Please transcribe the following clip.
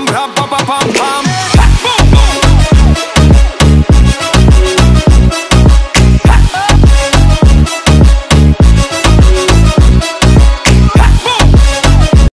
Ram Ram